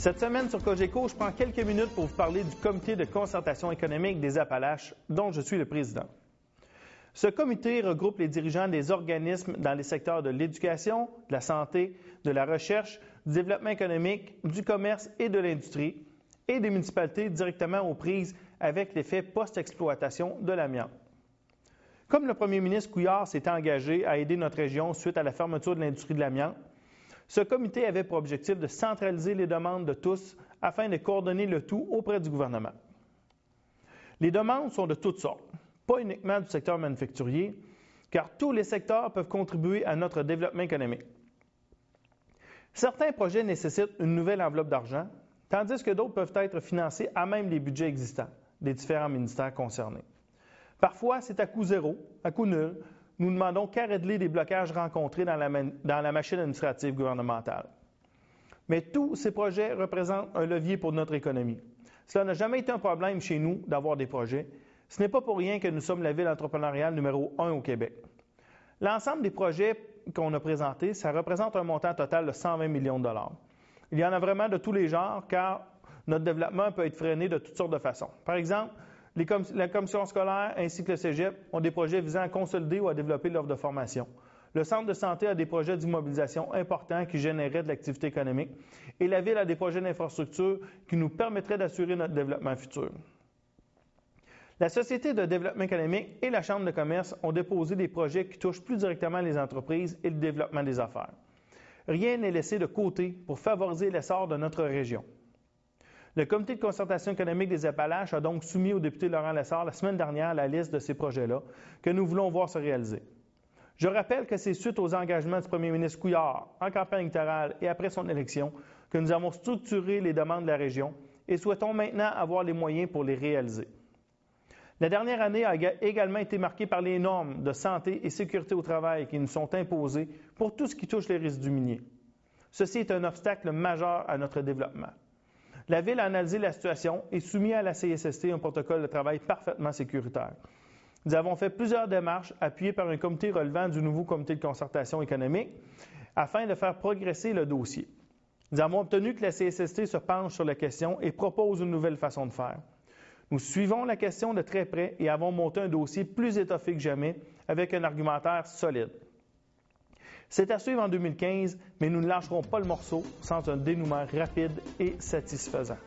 Cette semaine sur Cogeco, je prends quelques minutes pour vous parler du comité de concertation économique des Appalaches, dont je suis le président. Ce comité regroupe les dirigeants des organismes dans les secteurs de l'éducation, de la santé, de la recherche, du développement économique, du commerce et de l'industrie, et des municipalités directement aux prises avec l'effet post-exploitation de l'amiante. Comme le premier ministre Couillard s'est engagé à aider notre région suite à la fermeture de l'industrie de l'amiante, ce comité avait pour objectif de centraliser les demandes de tous afin de coordonner le tout auprès du gouvernement. Les demandes sont de toutes sortes, pas uniquement du secteur manufacturier, car tous les secteurs peuvent contribuer à notre développement économique. Certains projets nécessitent une nouvelle enveloppe d'argent, tandis que d'autres peuvent être financés à même les budgets existants des différents ministères concernés. Parfois, c'est à coût zéro, à coût nul. Nous demandons qu'à régler des blocages rencontrés dans la, dans la machine administrative gouvernementale. Mais tous ces projets représentent un levier pour notre économie. Cela n'a jamais été un problème chez nous d'avoir des projets. Ce n'est pas pour rien que nous sommes la ville entrepreneuriale numéro un au Québec. L'ensemble des projets qu'on a présentés, ça représente un montant total de 120 millions de dollars. Il y en a vraiment de tous les genres, car notre développement peut être freiné de toutes sortes de façons. Par exemple, la commission scolaire ainsi que le cégep ont des projets visant à consolider ou à développer l'offre de formation. Le centre de santé a des projets d'immobilisation importants qui généreraient de l'activité économique et la ville a des projets d'infrastructure qui nous permettraient d'assurer notre développement futur. La Société de développement économique et la Chambre de commerce ont déposé des projets qui touchent plus directement les entreprises et le développement des affaires. Rien n'est laissé de côté pour favoriser l'essor de notre région. Le Comité de concertation économique des Appalaches a donc soumis au député Laurent Lessard la semaine dernière la liste de ces projets-là que nous voulons voir se réaliser. Je rappelle que c'est suite aux engagements du premier ministre Couillard en campagne électorale et après son élection que nous avons structuré les demandes de la région et souhaitons maintenant avoir les moyens pour les réaliser. La dernière année a également été marquée par les normes de santé et sécurité au travail qui nous sont imposées pour tout ce qui touche les risques du minier. Ceci est un obstacle majeur à notre développement. La Ville a analysé la situation et soumis à la CSST un protocole de travail parfaitement sécuritaire. Nous avons fait plusieurs démarches appuyées par un comité relevant du nouveau comité de concertation économique afin de faire progresser le dossier. Nous avons obtenu que la CSST se penche sur la question et propose une nouvelle façon de faire. Nous suivons la question de très près et avons monté un dossier plus étoffé que jamais avec un argumentaire solide. C'est à suivre en 2015, mais nous ne lâcherons pas le morceau sans un dénouement rapide et satisfaisant.